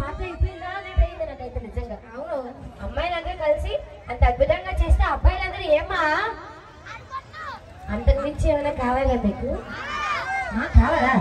అప్పుడే అయిపోయిందా అయింది నాకైతే నిజంగా. అవును అమ్మాయిలందరూ కలిసి అంత అద్భుతంగా చేస్తే అబ్బాయిలందరూ ఏమా అంతకు మించి ఏమైనా కావాలా మీకు? కావాలా?